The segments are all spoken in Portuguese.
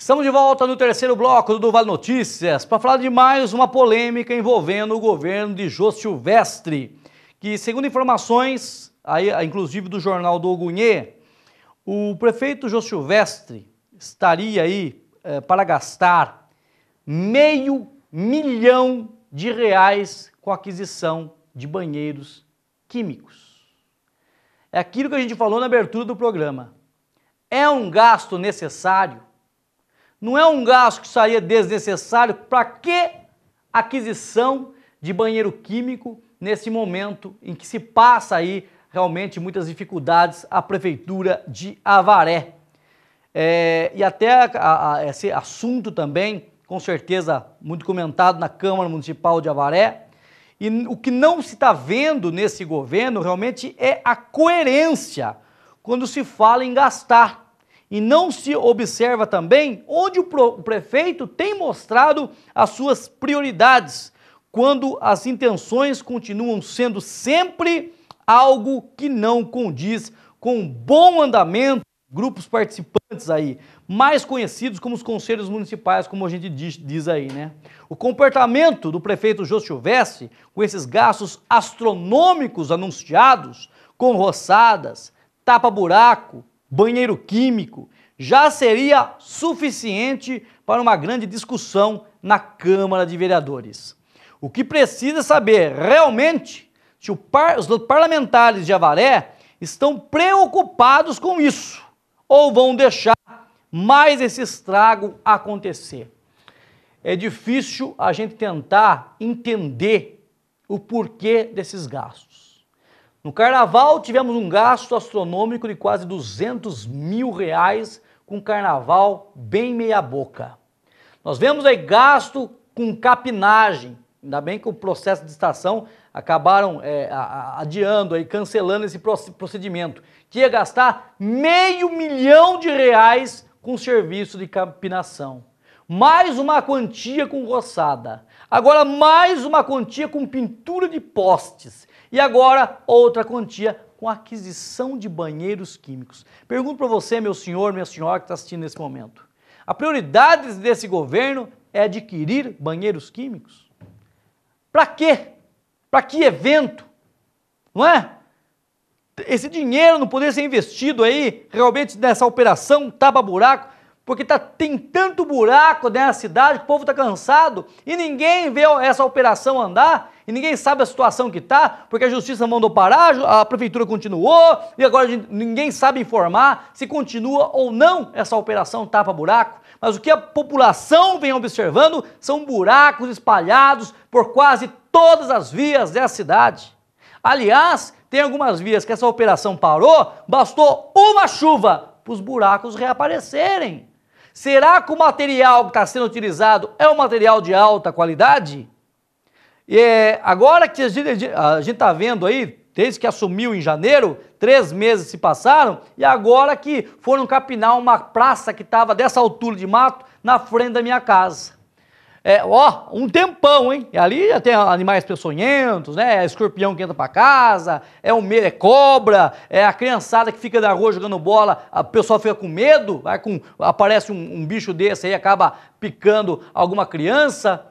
Estamos de volta no terceiro bloco do Vale Notícias para falar de mais uma polêmica envolvendo o governo de Jô Silvestre, que segundo informações, aí, inclusive do jornal do Ogunhê, o prefeito Jô Silvestre estaria aí é, para gastar meio milhão de reais com aquisição de banheiros químicos. É aquilo que a gente falou na abertura do programa. É um gasto necessário? Não é um gasto que seria desnecessário. Para que aquisição de banheiro químico nesse momento em que se passa aí realmente muitas dificuldades a prefeitura de Avaré? É, e até a, a, esse assunto também, com certeza muito comentado na Câmara Municipal de Avaré. E o que não se está vendo nesse governo realmente é a coerência quando se fala em gastar. E não se observa também onde o, prefeito tem mostrado as suas prioridades, quando as intenções continuam sendo sempre algo que não condiz com um bom andamento, grupos participantes aí, mais conhecidos como os conselhos municipais, como a gente diz, diz aí, né? O comportamento do prefeito Jô com esses gastos astronômicos anunciados, com roçadas, tapa-buraco, banheiro químico, já seria suficiente para uma grande discussão na Câmara de Vereadores. O que precisa saber realmente se par, os parlamentares de Avaré estão preocupados com isso ou vão deixar mais esse estrago acontecer. É difícil a gente tentar entender o porquê desses gastos. No carnaval tivemos um gasto astronômico de quase 200 mil reais com carnaval bem meia boca. Nós vemos aí gasto com capinagem, ainda bem que o processo de estação acabaram é, adiando aí, cancelando esse procedimento, que ia gastar meio milhão de reais com serviço de capinação. Mais uma quantia com roçada. Agora mais uma quantia com pintura de postes. E agora, outra quantia com aquisição de banheiros químicos. Pergunto para você, meu senhor, minha senhora que está assistindo nesse momento. A prioridade desse governo é adquirir banheiros químicos? Para quê? Para que evento? Não é? Esse dinheiro não poderia ser investido aí realmente nessa operação tapa-buraco porque tá, tem tanto buraco dentro da cidade que o povo está cansado e ninguém vê essa operação andar e ninguém sabe a situação que está, porque a justiça mandou parar, a prefeitura continuou e agora ninguém sabe informar se continua ou não essa operação tapa-buraco. Mas o que a população vem observando são buracos espalhados por quase todas as vias dessa cidade. Aliás, tem algumas vias que essa operação parou, bastou uma chuva para os buracos reaparecerem. Será que o material que está sendo utilizado é um material de alta qualidade? É, agora que a gente está vendo aí, desde que assumiu em janeiro, três meses se passaram, e agora que foram capinar uma praça que estava dessa altura de mato na frente da minha casa. É, ó, um tempão, hein? E ali já tem animais peçonhentos, né? É escorpião que entra para casa, é um é cobra, é a criançada que fica na rua jogando bola, a pessoa fica com medo, vai com, aparece um, um bicho desse aí, acaba picando alguma criança.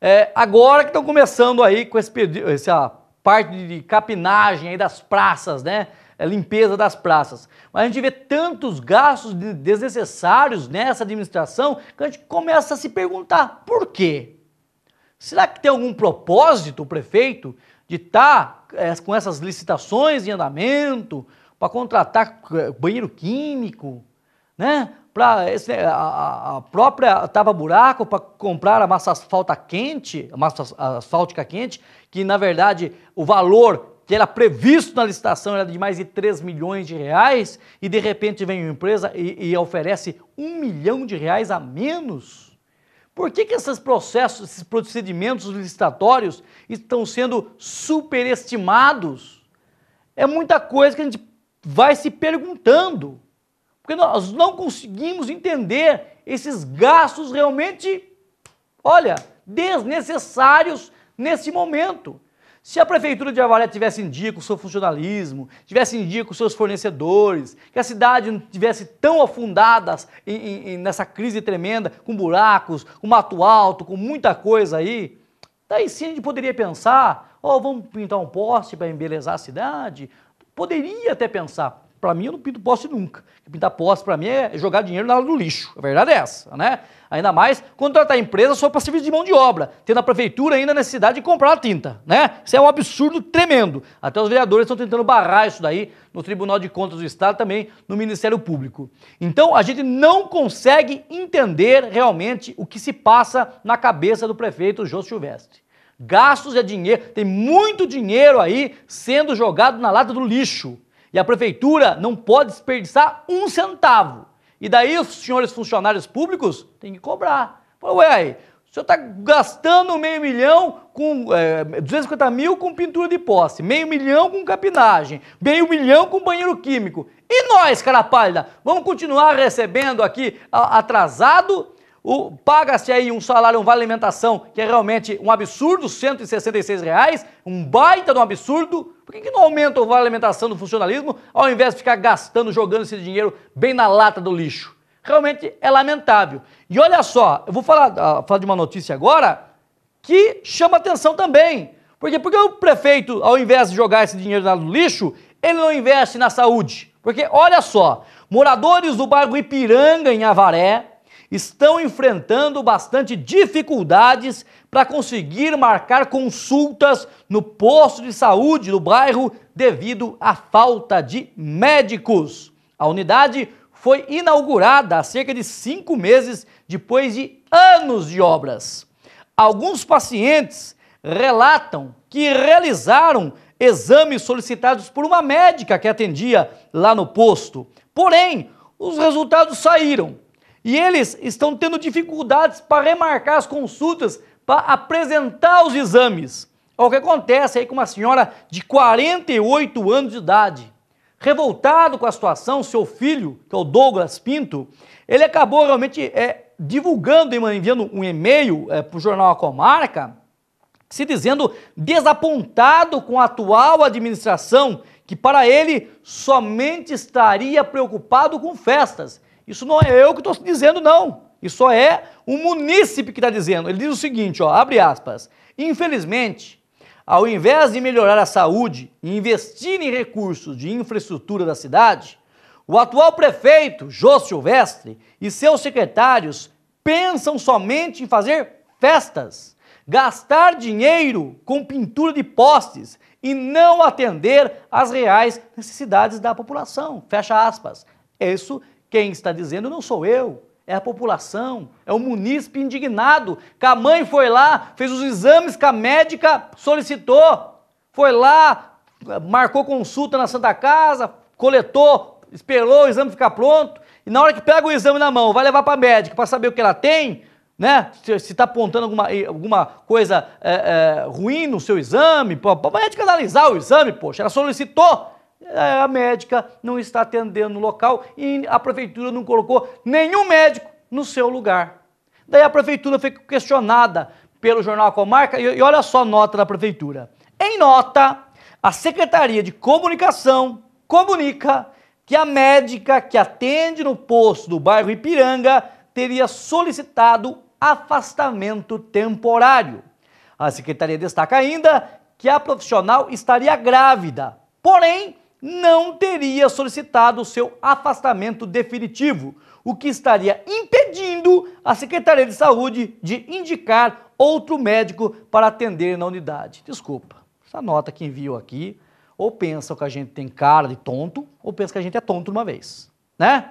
É, agora que estão começando aí com esse, essa parte de capinagem aí das praças, né? É limpeza das praças. Mas a gente vê tantos gastos desnecessários nessa administração que a gente começa a se perguntar por quê? Será que tem algum propósito o prefeito de estar tá, é, com essas licitações em andamento para contratar é, banheiro químico, né? Para a, a própria tava-buraco para comprar a massa asfalta quente, a massa asfáltica quente, que na verdade o valor que era previsto na licitação era de mais de 3 milhões de reais, e de repente vem uma empresa e, e oferece um milhão de reais a menos? Por que, que esses processos, esses procedimentos licitatórios estão sendo superestimados? É muita coisa que a gente vai se perguntando, porque nós não conseguimos entender esses gastos realmente, olha, desnecessários nesse momento. Se a prefeitura de Avaré tivesse em dia com o seu funcionalismo, tivesse em dia com os seus fornecedores, que a cidade não tivesse tão afundada em, em, nessa crise tremenda, com buracos, com mato alto, com muita coisa aí, daí sim a gente poderia pensar, ó, oh, vamos pintar um poste para embelezar a cidade. Poderia até pensar. Para mim, eu não pinto poste nunca. Pintar poste, para mim, é jogar dinheiro na hora do lixo. A verdade é essa, né? Ainda mais contratar empresa só para serviço de mão de obra, tendo a prefeitura ainda a necessidade de comprar a tinta, né? Isso é um absurdo tremendo. Até os vereadores estão tentando barrar isso daí no Tribunal de Contas do Estado, também no Ministério Público. Então, a gente não consegue entender realmente o que se passa na cabeça do prefeito Jô Silvestre. Gastos de dinheiro, tem muito dinheiro aí sendo jogado na lata do lixo. E a prefeitura não pode desperdiçar um centavo. E daí os senhores funcionários públicos têm que cobrar. Ué, aí, o senhor está gastando meio milhão com é, 250 mil com pintura de poste, meio milhão com capinagem, meio milhão com banheiro químico. E nós, cara pálida, vamos continuar recebendo aqui atrasado Paga-se aí um salário, um vale alimentação, que é realmente um absurdo, 166 reais, um baita de um absurdo. Por que, que não aumenta o vale alimentação do funcionalismo, ao invés de ficar gastando, jogando esse dinheiro bem na lata do lixo? Realmente é lamentável. E olha só, eu vou falar, uh, falar de uma notícia agora que chama atenção também. Porque, porque o prefeito, ao invés de jogar esse dinheiro no lixo, ele não investe na saúde? Porque olha só, moradores do bairro Ipiranga, em Avaré, estão enfrentando bastante dificuldades para conseguir marcar consultas no posto de saúde do bairro devido à falta de médicos. A unidade foi inaugurada há cerca de cinco meses depois de anos de obras. Alguns pacientes relatam que realizaram exames solicitados por uma médica que atendia lá no posto. Porém, os resultados saíram e eles estão tendo dificuldades para remarcar as consultas, para apresentar os exames. O que acontece aí com uma senhora de 48 anos de idade. Revoltado com a situação, seu filho, que é o Douglas Pinto, ele acabou realmente é, divulgando, enviando um e-mail é, para o jornal A Comarca, se dizendo desapontado com a atual administração, que para ele somente estaria preocupado com festas isso não é eu que estou dizendo, não. Isso é o munícipe que está dizendo. Ele diz o seguinte, ó, abre aspas. Infelizmente, ao invés de melhorar a saúde e investir em recursos de infraestrutura da cidade, o atual prefeito, Jô Silvestre, e seus secretários pensam somente em fazer festas, gastar dinheiro com pintura de postes e não atender às reais necessidades da população. Fecha aspas. Isso quem está dizendo não sou eu, é a população, é o munícipe indignado. Que a mãe foi lá, fez os exames que a médica solicitou, foi lá, marcou consulta na Santa Casa, coletou, esperou o exame ficar pronto, e na hora que pega o exame na mão, vai levar para a médica para saber o que ela tem, né? Se está apontando alguma, alguma coisa é, é, ruim no seu exame, para a médica analisar o exame, poxa, ela solicitou a médica não está atendendo no local e a prefeitura não colocou nenhum médico no seu lugar. Daí a prefeitura foi questionada pelo jornal Comarca e, olha só a nota da prefeitura. Em nota, a Secretaria de Comunicação comunica que a médica que atende no posto do bairro Ipiranga teria solicitado afastamento temporário. A secretaria destaca ainda que a profissional estaria grávida, porém não teria solicitado o seu afastamento definitivo, o que estaria impedindo a Secretaria de Saúde de indicar outro médico para atender na unidade. Desculpa, essa nota que enviou aqui, ou pensa que a gente tem cara de tonto, ou pensa que a gente é tonto uma vez, né?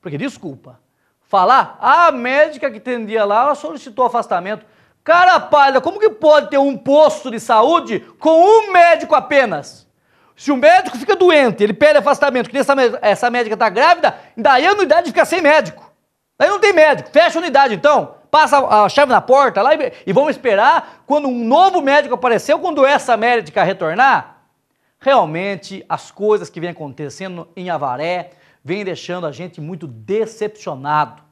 Porque, desculpa, falar, a médica que atendia lá, ela solicitou afastamento. Cara palha, como que pode ter um posto de saúde com um médico apenas? Se o médico fica doente, ele pede afastamento, que essa, essa médica está grávida, daí a unidade fica sem médico. Daí não tem médico, fecha a unidade então, passa a chave na porta lá e, e vamos esperar quando um novo médico aparecer, quando essa médica retornar. Realmente, as coisas que vêm acontecendo em Avaré vêm deixando a gente muito decepcionado.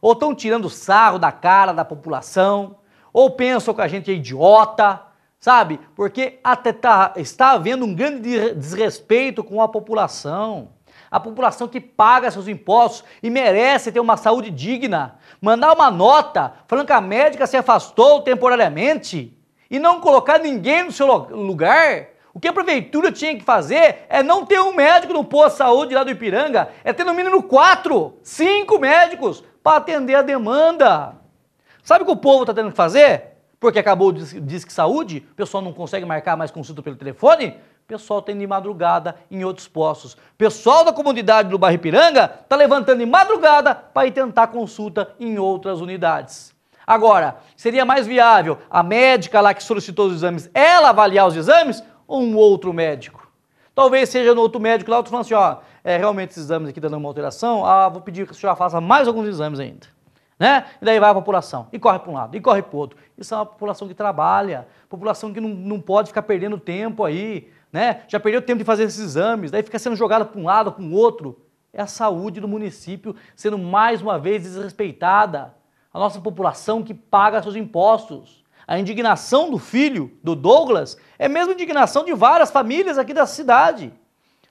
Ou estão tirando sarro da cara da população, ou pensam que a gente é idiota, sabe? Porque até tá, está havendo um grande desrespeito com a população. A população que paga seus impostos e merece ter uma saúde digna. Mandar uma nota falando que a médica se afastou temporariamente e não colocar ninguém no seu lugar. O que a prefeitura tinha que fazer é não ter um médico no posto de saúde lá do Ipiranga, é ter no mínimo quatro, cinco médicos para atender a demanda. Sabe o que o povo está tendo que fazer? Porque acabou o Disque Saúde, o pessoal não consegue marcar mais consulta pelo telefone, pessoal tem de madrugada em outros postos. Pessoal da comunidade do bairro Ipiranga está levantando de madrugada para ir tentar consulta em outras unidades. Agora, seria mais viável a médica lá que solicitou os exames, ela avaliar os exames ou um outro médico? Talvez seja no outro médico lá, outro falando assim, ó, é, realmente esses exames aqui estão dando uma alteração, ah, vou pedir que a senhora faça mais alguns exames ainda né? E daí vai a população, e corre para um lado, e corre para o outro. Isso é uma população que trabalha, população que não, não pode ficar perdendo tempo aí, né? Já perdeu tempo de fazer esses exames, daí fica sendo jogada para um lado, para o outro. É a saúde do município sendo mais uma vez desrespeitada. A nossa população que paga seus impostos. A indignação do filho, do Douglas, é mesmo indignação de várias famílias aqui da cidade.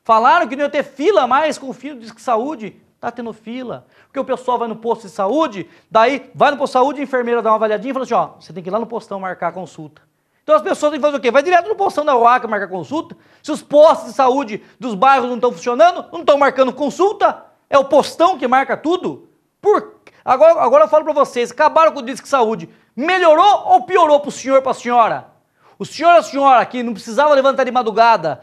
Falaram que não ia ter fila mais com o filho de saúde. Está tendo fila. Porque o pessoal vai no posto de saúde, daí vai no posto de saúde, a enfermeira dá uma avaliadinha e fala assim: ó, você tem que ir lá no postão marcar a consulta. Então as pessoas têm que fazer o quê? Vai direto no postão da UACA marcar consulta. Se os postos de saúde dos bairros não estão funcionando, não estão marcando consulta, é o postão que marca tudo. Por... Agora, agora eu falo para vocês: acabaram com o Disque Saúde. Melhorou ou piorou para o senhor para a senhora? O senhor e a senhora que não precisava levantar de madrugada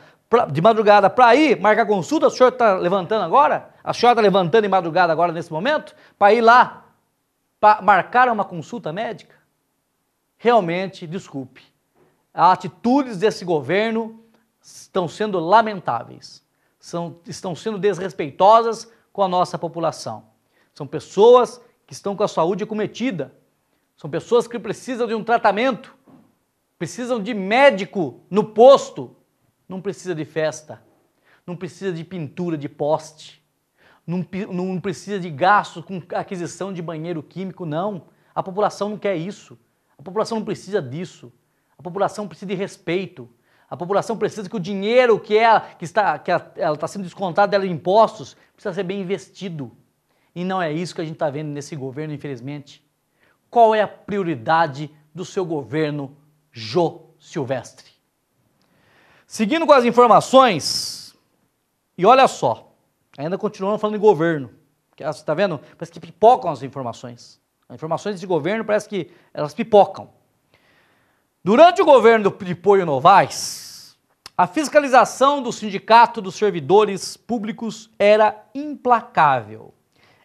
de madrugada para ir marcar consulta, o senhor está levantando agora? A senhora está levantando de madrugada agora nesse momento? Para ir lá para marcar uma consulta médica? Realmente, desculpe, as atitudes desse governo estão sendo lamentáveis, são, estão sendo desrespeitosas com a nossa população. São pessoas que estão com a saúde cometida, são pessoas que precisam de um tratamento, precisam de médico no posto, não precisa de festa, não precisa de pintura de poste, não, não precisa de gasto com aquisição de banheiro químico, não. A população não quer isso. A população não precisa disso. A população precisa de respeito. A população precisa que o dinheiro que ela, que está, que ela, está sendo descontado dela de impostos precisa ser bem investido. E não é isso que a gente está vendo nesse governo, infelizmente. Qual é a prioridade do seu governo, Jô Silvestre? Seguindo com as informações, e olha só, ainda continuando falando de governo, que está vendo? Parece que pipocam as informações. As informações de governo parece que elas pipocam. Durante o governo de Poio Novaes, a fiscalização do Sindicato dos Servidores Públicos era implacável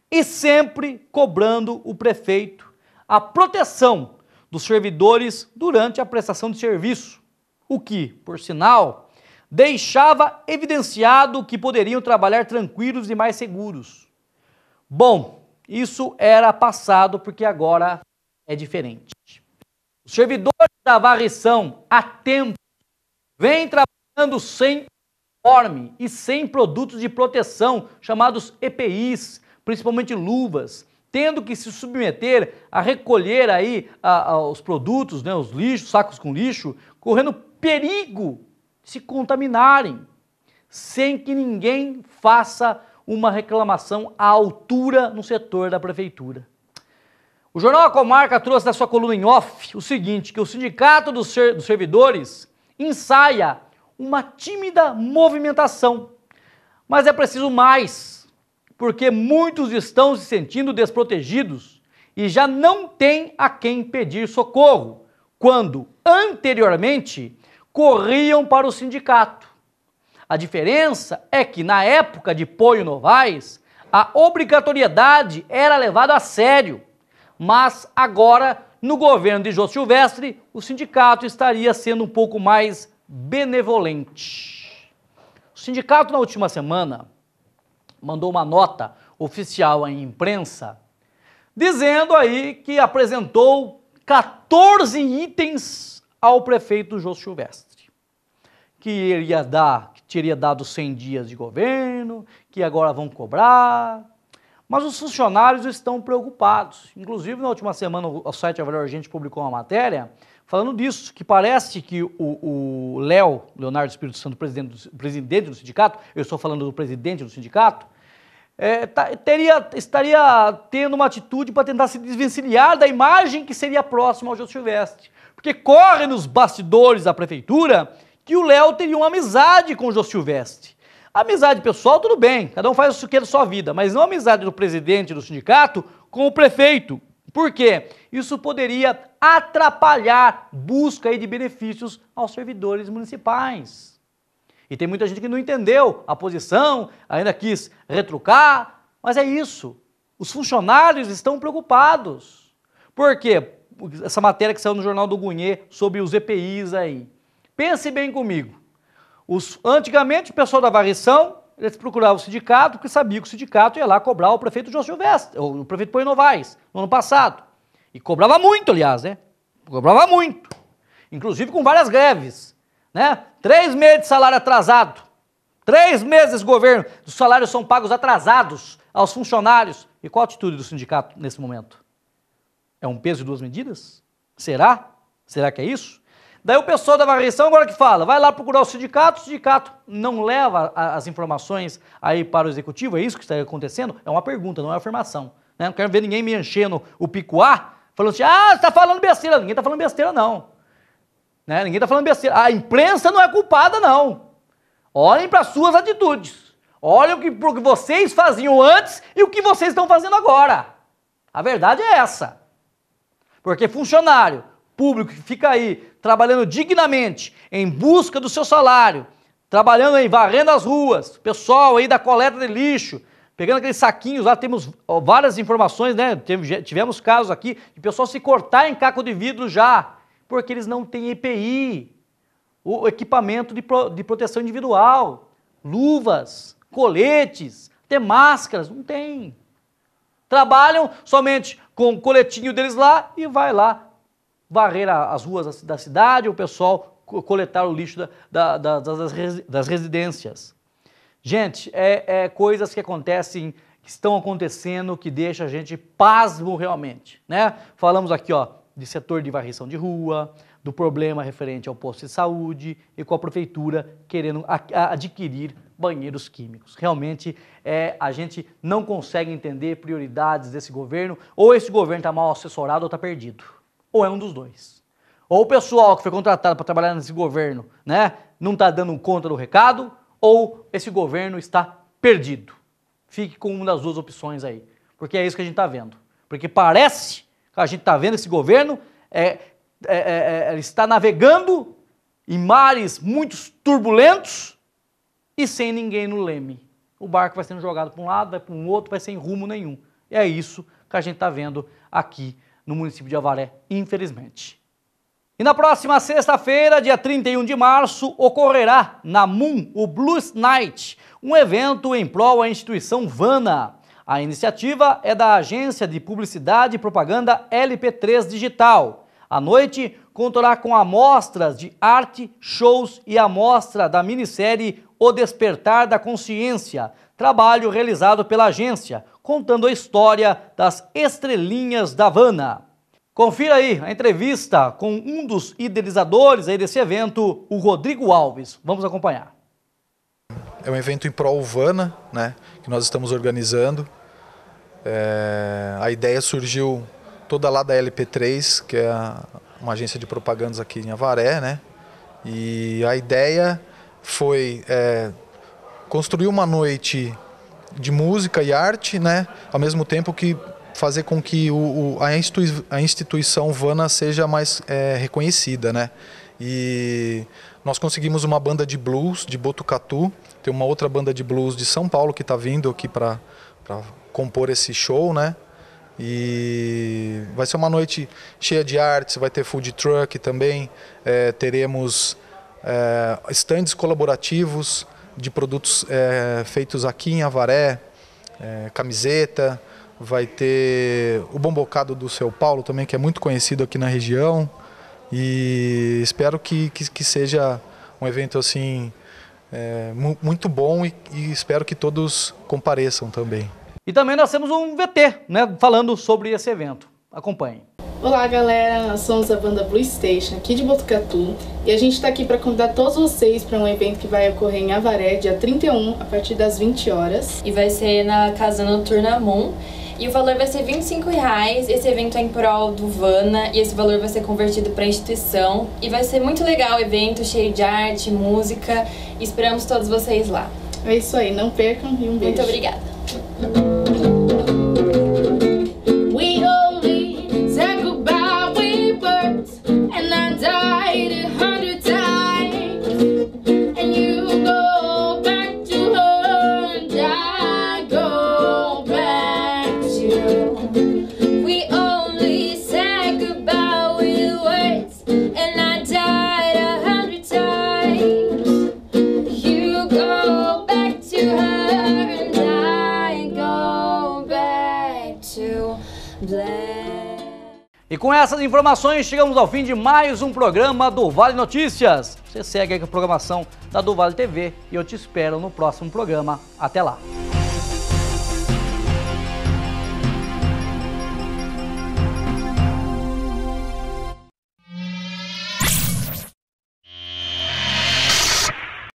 e sempre cobrando o prefeito a proteção dos servidores durante a prestação de serviço o que, por sinal, deixava evidenciado que poderiam trabalhar tranquilos e mais seguros. Bom, isso era passado porque agora é diferente. Os servidores da varrição há tempo vêm trabalhando sem uniforme e sem produtos de proteção, chamados EPIs, principalmente luvas, tendo que se submeter a recolher aí a, a, os produtos, né, os lixos, sacos com lixo, correndo perigo se contaminarem, sem que ninguém faça uma reclamação à altura no setor da prefeitura. O jornal A Comarca trouxe na sua coluna em off o seguinte, que o Sindicato dos, ser, dos Servidores ensaia uma tímida movimentação. Mas é preciso mais, porque muitos estão se sentindo desprotegidos e já não têm a quem pedir socorro, quando anteriormente corriam para o sindicato. A diferença é que na época de Poio Novaes, a obrigatoriedade era levada a sério, mas agora, no governo de Jô Silvestre, o sindicato estaria sendo um pouco mais benevolente. O sindicato, na última semana, mandou uma nota oficial à imprensa, dizendo aí que apresentou 14 itens ao prefeito Jô Silvestre, que iria dar, que teria dado 100 dias de governo, que agora vão cobrar. Mas os funcionários estão preocupados. Inclusive, na última semana, o site Avalor Urgente publicou uma matéria falando disso, que parece que o Léo, Leonardo Espírito Santo, presidente do, presidente do sindicato, eu estou falando do presidente do sindicato, é, tá, teria, estaria tendo uma atitude para tentar se desvencilhar da imagem que seria próxima ao Jô Silvestre. Porque corre nos bastidores da prefeitura que o Léo teria uma amizade com o Jô Silvestre. Amizade pessoal, tudo bem, cada um faz o que é da sua vida, mas não amizade do presidente do sindicato com o prefeito. Por quê? Isso poderia atrapalhar busca de benefícios aos servidores municipais. E tem muita gente que não entendeu a posição, ainda quis retrucar, mas é isso. Os funcionários estão preocupados. Por quê? Essa matéria que saiu no Jornal do Gunhê sobre os EPIs aí. Pense bem comigo. Os, antigamente, o pessoal da varrição, eles procuravam o sindicato, porque sabia que o sindicato ia lá cobrar o prefeito João Silvestre, ou o prefeito Põe Novaes, no ano passado. E cobrava muito, aliás, né? Cobrava muito. Inclusive com várias greves. Né? Três meses de salário atrasado. Três meses governo, os salários são pagos atrasados aos funcionários. E qual a atitude do sindicato nesse momento? É um peso de duas medidas? Será? Será que é isso? Daí o pessoal da varrição agora que fala, vai lá procurar o sindicato, o sindicato não leva as informações aí para o executivo, é isso que está acontecendo? É uma pergunta, não é uma afirmação. Né? Não quero ver ninguém me enchendo o picuá, falando assim, ah, você está falando besteira. Ninguém está falando besteira, não. Né? Ninguém está falando besteira. A imprensa não é culpada, não. Olhem para as suas atitudes. Olhem o que, o que vocês faziam antes e o que vocês estão fazendo agora. A verdade é essa. Porque funcionário público que fica aí trabalhando dignamente em busca do seu salário, trabalhando aí varrendo as ruas, pessoal aí da coleta de lixo, pegando aqueles saquinhos lá, temos várias informações, né? Tivemos casos aqui de pessoal se cortar em caco de vidro já, porque eles não têm EPI, o equipamento de, pro, de proteção individual, luvas, coletes, até máscaras, não tem. Trabalham somente com o coletinho deles lá e vai lá varrer as ruas da cidade, o pessoal coletar o lixo da, da, das, das, residências. Gente, é, é, coisas que acontecem, que estão acontecendo, que deixa a gente pasmo realmente, né? Falamos aqui, ó, de setor de varrição de rua, do problema referente ao posto de saúde e com a prefeitura querendo adquirir banheiros químicos. Realmente, é, a gente não consegue entender prioridades desse governo, ou esse governo está mal assessorado ou está perdido ou é um dos dois. Ou o pessoal que foi contratado para trabalhar nesse governo né, não está dando conta do recado, ou esse governo está perdido. Fique com uma das duas opções aí, porque é isso que a gente está vendo. Porque parece que a gente está vendo esse governo é, é, é, é está navegando em mares muito turbulentos e sem ninguém no leme. O barco vai sendo jogado para um lado, vai para um outro, vai sem rumo nenhum. E é isso que a gente está vendo aqui no município de Avaré, infelizmente. E na próxima sexta-feira, dia 31 de março, ocorrerá na MUN o Blues Night, um evento em prol à instituição Vana. A iniciativa é da agência de publicidade e propaganda LP3 Digital. A noite contará com amostras de arte, shows e a mostra da minissérie O Despertar da Consciência, trabalho realizado pela agência, contando a história das estrelinhas da Havana. Confira aí a entrevista com um dos idealizadores aí desse evento, o Rodrigo Alves. Vamos acompanhar. É um evento em prol Havana, né, que nós estamos organizando. É, a ideia surgiu toda lá da LP3, que é uma agência de propagandas aqui em Avaré, né? E a ideia foi é, construir uma noite de música e arte, né? Ao mesmo tempo que fazer com que o, o a, institui, a, instituição Vana seja mais é, reconhecida, né? E nós conseguimos uma banda de blues de Botucatu, tem uma outra banda de blues de São Paulo que está vindo aqui para compor esse show, né? E vai ser uma noite cheia de artes, vai ter food truck também, é, teremos é, stands colaborativos, de produtos é, feitos aqui em Avaré, é, camiseta, vai ter o bombocado do Seu Paulo também, que é muito conhecido aqui na região. E espero que, que, que seja um evento assim é, muito bom e, e espero que todos compareçam também. E também nós temos um VT, né, falando sobre esse evento. Acompanhe. Olá galera, nós somos a banda Blue Station aqui de Botucatu e a gente está aqui para convidar todos vocês para um evento que vai ocorrer em Avaré, dia 31, a partir das 20 horas. E vai ser na Casa Noturna Moon. E o valor vai ser 25 reais. Esse evento é em prol do Vana e esse valor vai ser convertido para a instituição. E vai ser muito legal o evento, cheio de arte, música. E esperamos todos vocês lá. É isso aí, não percam e um beijo. Muito obrigada. E com essas informações chegamos ao fim de mais um programa do Vale Notícias. Você segue a programação da do Vale TV e eu te espero no próximo programa. Até lá.